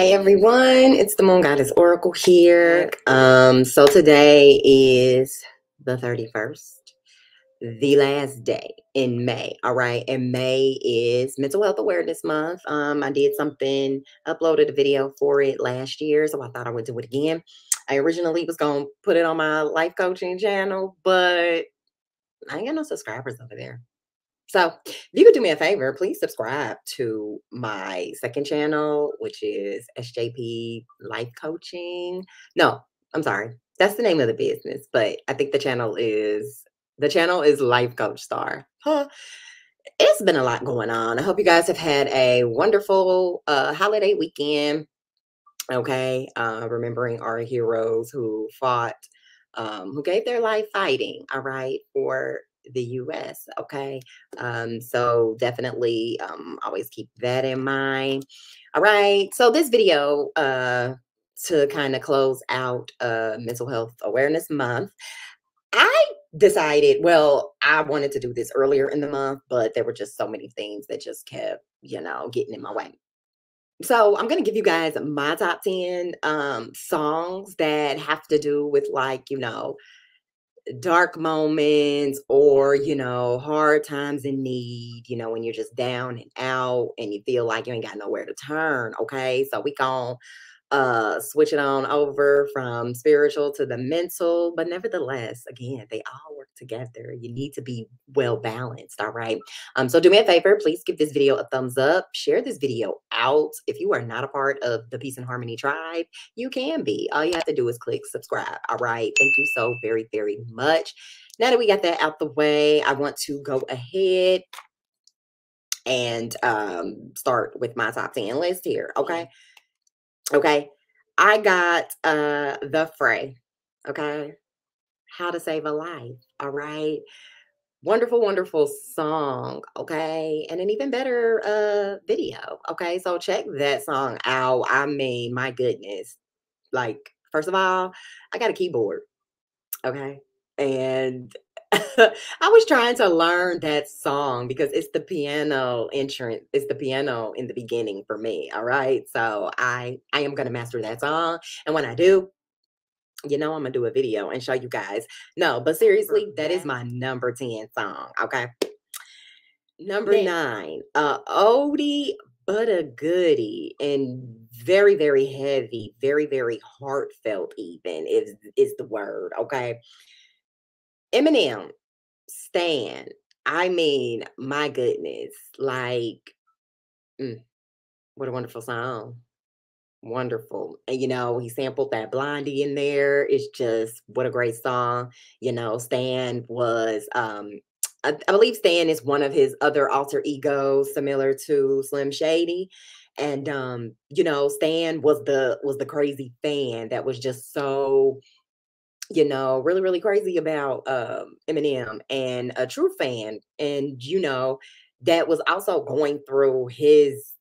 Hey everyone, it's the Moon Goddess Oracle here. Um, so today is the 31st, the last day in May. All right, and May is Mental Health Awareness Month. Um, I did something, uploaded a video for it last year, so I thought I would do it again. I originally was gonna put it on my life coaching channel, but I ain't got no subscribers over there. So, if you could do me a favor, please subscribe to my second channel, which is SJP Life Coaching. No, I'm sorry. That's the name of the business, but I think the channel is the channel is Life Coach Starr. Huh. It's been a lot going on. I hope you guys have had a wonderful uh, holiday weekend. Okay, uh, remembering our heroes who fought, um, who gave their life fighting. All right, for the US. Okay. Um, so definitely um, always keep that in mind. All right. So this video, uh, to kind of close out uh, Mental Health Awareness Month, I decided, well, I wanted to do this earlier in the month, but there were just so many things that just kept, you know, getting in my way. So I'm gonna give you guys my top 10 um songs that have to do with like, you know, dark moments or you know hard times in need you know when you're just down and out and you feel like you ain't got nowhere to turn okay? So we gonna uh switch it on over from spiritual to the mental but nevertheless again they all work together. You need to be well balanced all right? Um so do me a favor please give this video a thumbs up share this video out. If you are not a part of the peace and harmony tribe you can be. All you have to do is click subscribe all right? Thank you so very very much. Now that we got that out the way i want to go ahead and um start with my top 10 list here okay Okay. I got uh The Fray. Okay. How to Save a Life. All right. Wonderful, wonderful song. Okay. And an even better uh video. Okay. So check that song out. I mean, my goodness. Like, first of all, I got a keyboard. Okay. And I was trying to learn that song because it's the piano entrance, it's the piano in the beginning for me. All right. So I I am gonna master that song. And when I do, you know I'm gonna do a video and show you guys. No, but seriously, that is my number 10 song. Okay. Number nine, uh oldie but a goodie and very, very heavy, very, very heartfelt, even is is the word. Okay. Eminem, Stan. I mean, my goodness, like, mm, what a wonderful song. Wonderful. And you know, he sampled that Blondie in there. It's just what a great song. You know, Stan was um I, I believe Stan is one of his other alter egos, similar to Slim Shady. And um, you know, Stan was the was the crazy fan that was just so you know, really, really crazy about um, Eminem and a true fan. And, you know, that was also going through his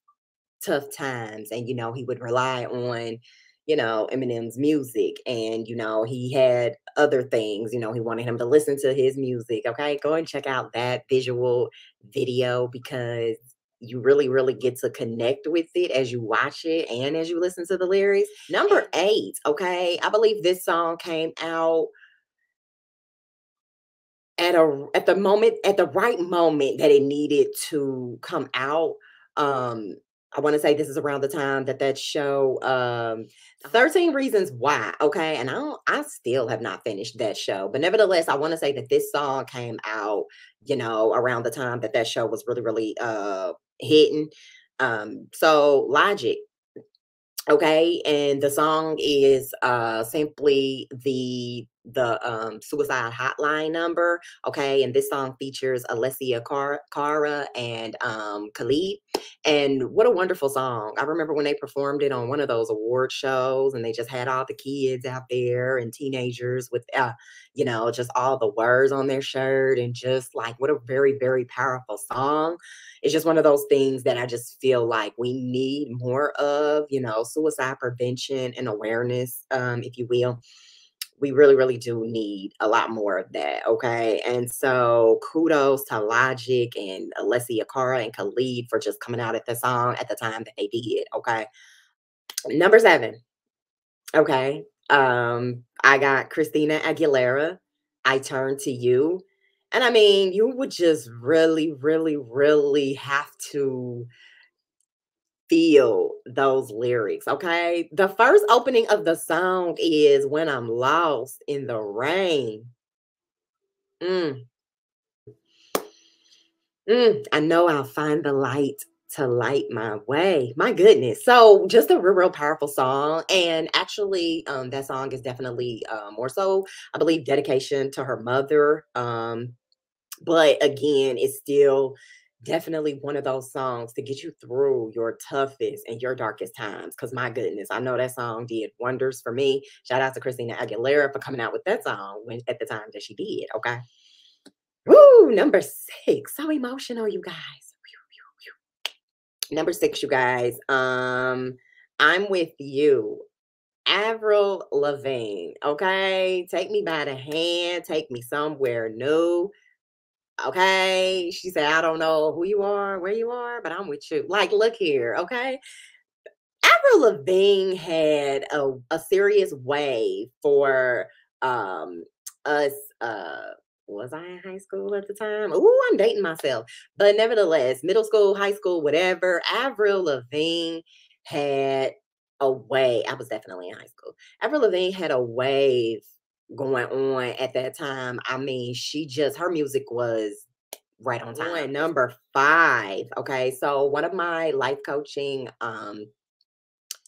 tough times. And, you know, he would rely on, you know, Eminem's music. And, you know, he had other things, you know, he wanted him to listen to his music. Okay. Go and check out that visual video because you really, really get to connect with it as you watch it and as you listen to the lyrics. Number eight, okay, I believe this song came out at a at the moment at the right moment that it needed to come out. Um, I want to say this is around the time that that show, um, 13 Reasons Why. Okay, and I don't, I still have not finished that show, but nevertheless, I want to say that this song came out, you know, around the time that that show was really, really uh hitting. Um, so Logic Okay, and the song is uh simply the the um suicide hotline number. Okay, and this song features Alessia Cara, and um Khalid. And what a wonderful song. I remember when they performed it on one of those award shows and they just had all the kids out there and teenagers with uh, you know, just all the words on their shirt and just like what a very, very powerful song it's just one of those things that I just feel like we need more of, you know, suicide prevention and awareness, um, if you will. We really, really do need a lot more of that. Okay. And so kudos to Logic and Alessia Cara and Khalid for just coming out at the song at the time that they did. Okay. Number seven. Okay. Um, I got Christina Aguilera. I turn to you. And I mean, you would just really, really, really have to feel those lyrics, okay? The first opening of the song is When I'm Lost in the Rain. Mm. Mm, I know I'll find the light to light my way. My goodness. So just a real, real powerful song. And actually, um, that song is definitely uh, more so, I believe, dedication to her mother. Um, but again, it's still definitely one of those songs to get you through your toughest and your darkest times. Cause my goodness, I know that song did wonders for me. Shout out to Christina Aguilera for coming out with that song when at the time that she did. Okay. Woo, number six. So emotional, you guys. Number six, you guys. Um, I'm with you. Avril Lavigne. Okay. Take me by the hand. Take me somewhere new. Okay. She said, I don't know who you are, where you are, but I'm with you. Like, look here. Okay. Avril Lavigne had a, a serious wave for um us uh was I in high school at the time? Oh, I'm dating myself. But nevertheless, middle school, high school, whatever, Avril Lavigne had a way. I was definitely in high school. Avril Lavigne had a wave going on at that time. I mean, she just her music was right on time. Number five. Okay. So one of my life coaching um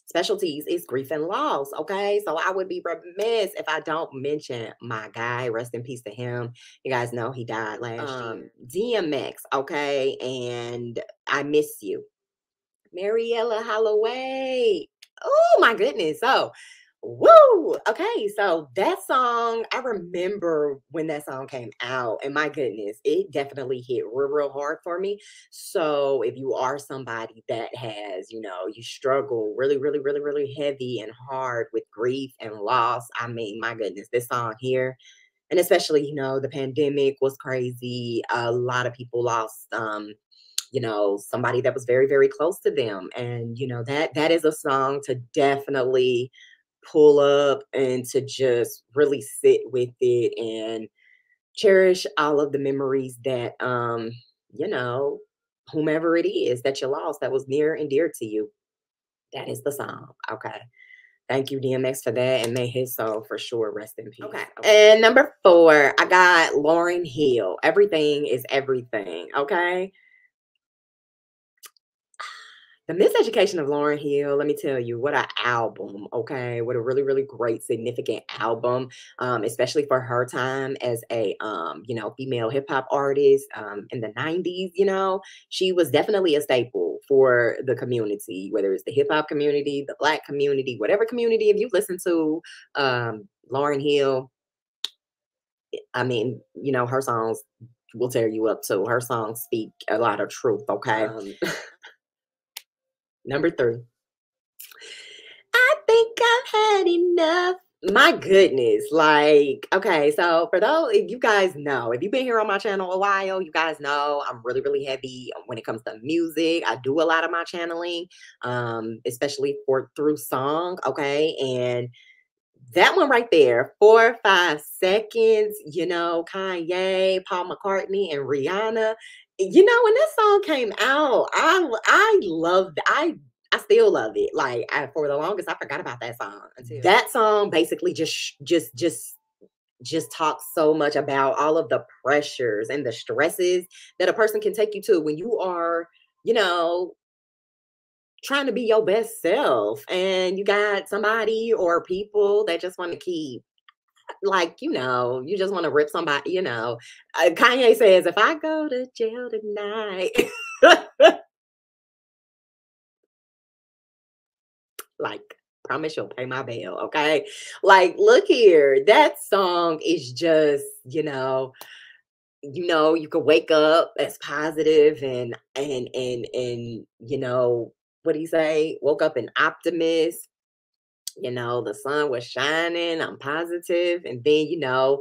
specialties is grief and loss. Okay. So I would be remiss if I don't mention my guy. Rest in peace to him. You guys know he died last um, year. DMX. Okay. And I miss you. Mariella Holloway. Oh my goodness. So Woo! Okay, so that song, I remember when that song came out, and my goodness, it definitely hit real, real hard for me. So, if you are somebody that has, you know, you struggle really, really, really, really heavy and hard with grief and loss, I mean, my goodness, this song here, and especially, you know, the pandemic was crazy. A lot of people lost, um, you know, somebody that was very, very close to them, and you know that that is a song to definitely pull up and to just really sit with it and cherish all of the memories that um you know whomever it is that you lost that was near and dear to you. That is the song. Okay. Thank you dmx for that and may his soul for sure rest in peace. Okay. And number four i got lauryn hill. Everything is everything. Okay the Miseducation of Lauryn Hill, let me tell you, what an album, okay? What a really, really great, significant album, um, especially for her time as a, um, you know, female hip hop artist um, in the 90s, you know? She was definitely a staple for the community, whether it's the hip hop community, the black community, whatever community, if you listen to um, Lauryn Hill, I mean, you know, her songs will tear you up too. Her songs speak a lot of truth, okay? Um, Number three. I think I've had enough. My goodness. Like, okay, so for those, you guys know, if you've been here on my channel a while, you guys know I'm really, really heavy when it comes to music. I do a lot of my channeling, um, especially for through song. Okay. And that one right there, four or five seconds, you know, Kanye, Paul McCartney, and Rihanna you know, when this song came out, I I loved I I still love it. Like I, for the longest, I forgot about that song. That song basically just just just just talks so much about all of the pressures and the stresses that a person can take you to when you are, you know, trying to be your best self and you got somebody or people that just want to keep like you know, you just want to rip somebody. You know, uh, Kanye says, "If I go to jail tonight." like promise you'll pay my bill okay like look here that song is just you know you know you could wake up as positive and and and and you know what do you say woke up an optimist you know, the sun was shining, I'm positive, and then, you know,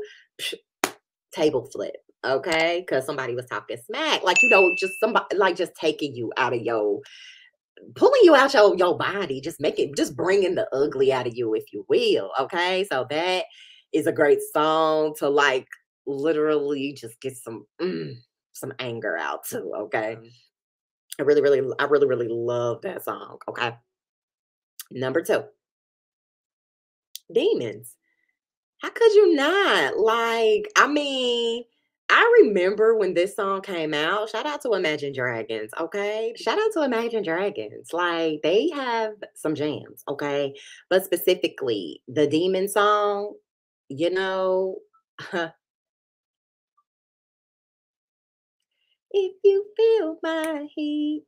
table flip, okay? Because somebody was talking smack, like, you know, just somebody, like, just taking you out of your pulling you out your, your body, just making, just bringing the ugly out of you, if you will. Okay. So that is a great song to like literally just get some, mm, some anger out too. Okay. Mm-hmm. I really, really, I really, really love that song. Okay. Number two, demons. How could you not? Like, I mean, I remember when this song came out. Shout out to Imagine Dragons, okay? Shout out to Imagine Dragons. Like, they have some jams, okay? But specifically, the Demon song, you know, if you feel my heat,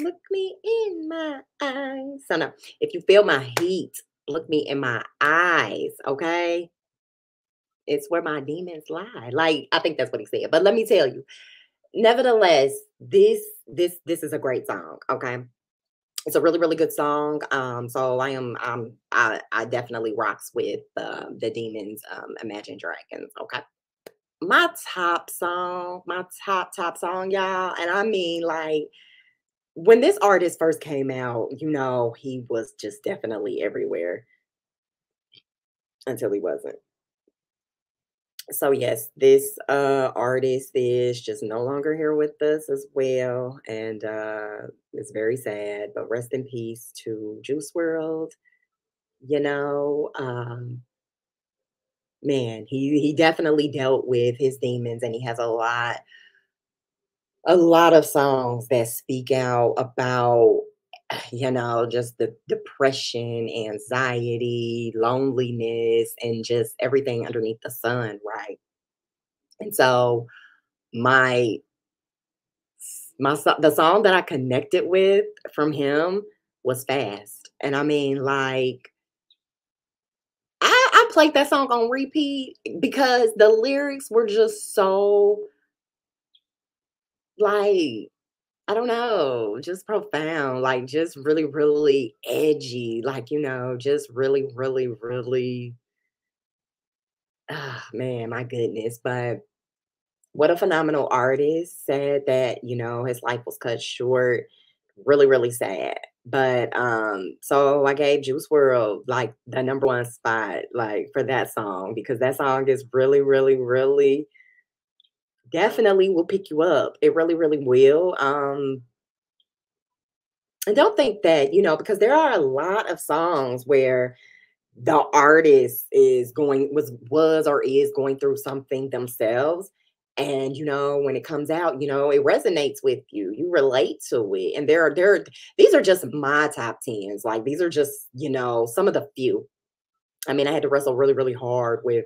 look me in my eyes. So, no, if you feel my heat, look me in my eyes, okay? It's where my demons lie. Like I think that's what he said. But let me tell you, nevertheless, this this this is a great song. Okay. It's a really, really good song. Um, so I am um I I definitely rocks with uh, the demons um Imagine Dragons. Okay. My top song, my top, top song, y'all. And I mean like when this artist first came out, you know, he was just definitely everywhere until he wasn't so yes, this uh artist is just no longer here with us as well. And uh it's very sad, but rest in peace to Juice WRLD. You know, um man, he he definitely dealt with his demons and he has a lot a lot of songs that speak out about you know, just the depression, anxiety, loneliness, and just everything underneath the sun, right? And so my my the song that I connected with from him was fast. And I mean like I, I played that song on repeat because the lyrics were just so like I don't know, just profound, like just really, really edgy, like, you know, just really, really, really, ah, man, my goodness. But what a phenomenal artist said that, you know, his life was cut short. Really, really sad. But um, so I gave Juice WRLD like the number one spot, like for that song, because that song is really, really, really definitely will pick you up. It really, really will. Um, and don't think that, you know, because there are a lot of songs where the artist is going was was or is going through something themselves and you know when it comes out you know it resonates with you you relate to it and there are there are, these are just my top 10s like these are just you know some of the few i mean i had to wrestle really really hard with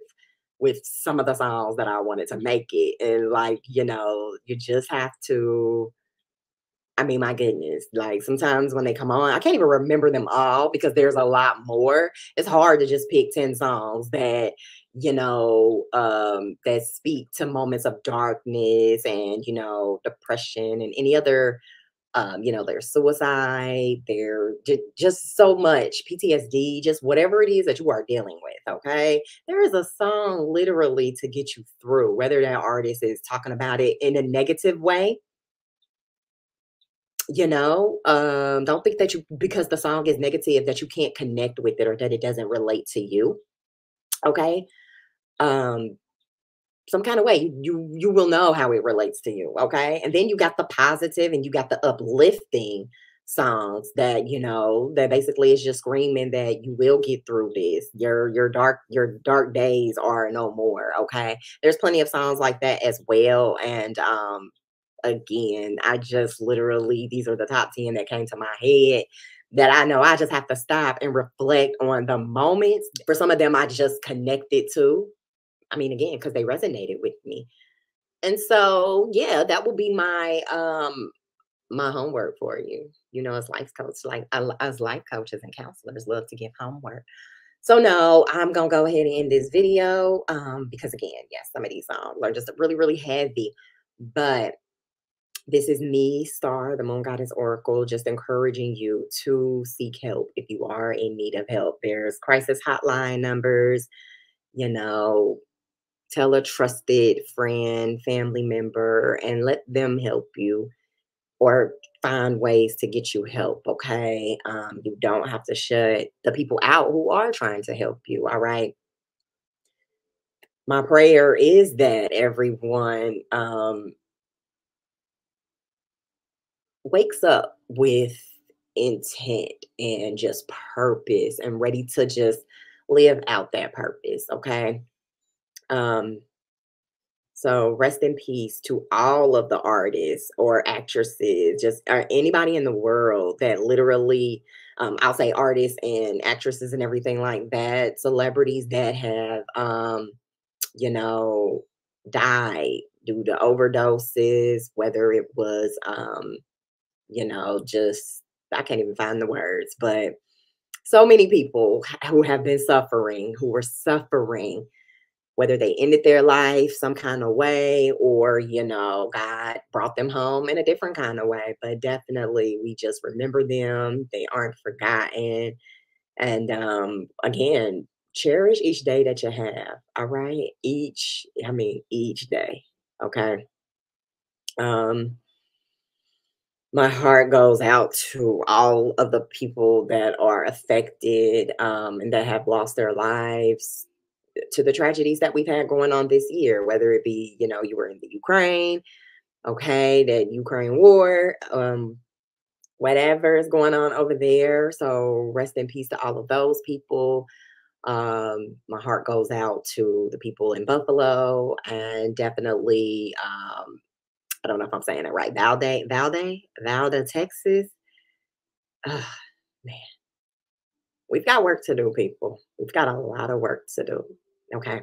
with some of the songs that I wanted to make it. And like, you know, you just have to I mean, my goodness, like sometimes when they come on, I can't even remember them all because there's a lot more. It's hard to just pick 10 songs that, you know, um, that speak to moments of darkness and, you know, depression and any other um, you know, there's suicide, there just so much PTSD, just whatever it is that you are dealing with. Okay. There is a song literally to get you through, whether that artist is talking about it in a negative way. You know, um, don't think that you, because the song is negative, that you can't connect with it or that it doesn't relate to you. Okay. Um, some kind of way you you will know how it relates to you okay? And then you got the positive and you got the uplifting songs that you know that basically is just screaming that you will get through this. Your your dark your dark days are no more okay? There's plenty of songs like that as well and um again i just literally these are the top 10 that came to my head that I know I just have to stop and reflect on the moments. For some of them, I just connected to I mean, again, because they resonated with me. And so, yeah, that will be my um my homework for you. You know, as life coach, like as life coaches and counselors, love to give homework. So no, I'm gonna go ahead and end this video um, because again, yes, some of these songs are just really, really heavy. But this is me, Starr, the Moon Goddess Oracle, just encouraging you to seek help if you are in need of help. There's crisis hotline numbers, you know, tell a trusted friend, family member, and let them help you or find ways to get you help, okay? Um, you don't have to shut the people out who are trying to help you, all right? My prayer is that everyone um, wakes up with intent and just purpose and ready to just live out that purpose, okay? Um, so rest in peace to all of the artists or actresses, just uh, anybody in the world that literally, um, I'll say artists and actresses and everything like that, celebrities that have, um, you know, died due to overdoses, whether it was, um, you know, just, I can't even find the words, but so many people who have been suffering, who were suffering whether they ended their life some kind of way or, you know, God brought them home in a different kind of way. But definitely, we just remember them. They aren't forgotten. And um, again, cherish each day that you have. All right. Each, I mean, each day. Okay. Um, my heart goes out to all of the people that are affected um, and that have lost their lives to the tragedies that we've had going on this year, whether it be, you know, you were in the Ukraine, okay, that Ukraine war, um, whatever is going on over there. So rest in peace to all of those people. Um, my heart goes out to the people in Buffalo and definitely, um, I don't know if I'm saying it right, Valde, Valde, Valde, Texas. Oh, man, we've got work to do, people. We've got a lot of work to do. Okay.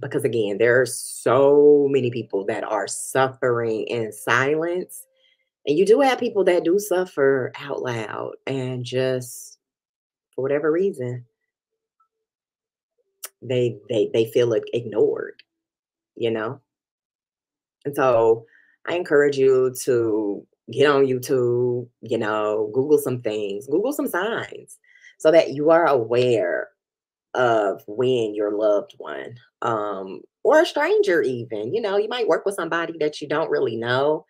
Because again, there are so many people that are suffering in silence. And you do have people that do suffer out loud and just for whatever reason, they they they feel ignored, you know? And so I encourage you to get on YouTube, you know, Google some things, Google some signs so that you are aware of when your loved one um or a stranger even you know you might work with somebody that you don't really know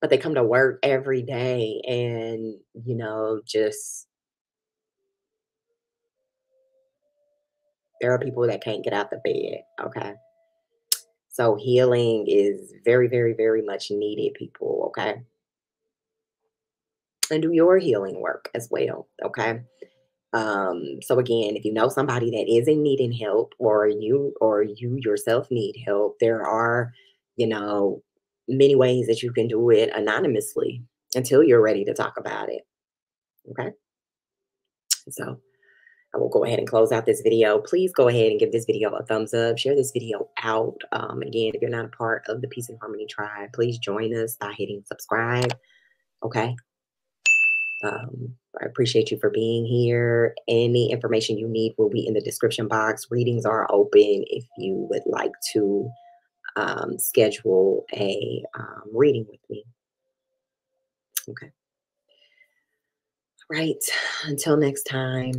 but they come to work every day and you know just there are people that can't get out the bed okay? So healing is very very very much needed people okay? And do your healing work as well okay um, so again, if you know somebody that is in needing help or you or you yourself need help, there are, you know, many ways that you can do it anonymously until you're ready to talk about it. Okay. So I will go ahead and close out this video. Please go ahead and give this video a thumbs up. Share this video out. Um, again, if you're not a part of the Peace and Harmony tribe, please join us by hitting subscribe. Okay. Um, I appreciate you for being here. Any information you need will be in the description box. Readings are open if you would like to um, schedule a um, reading with me. Okay. Right. Until next time.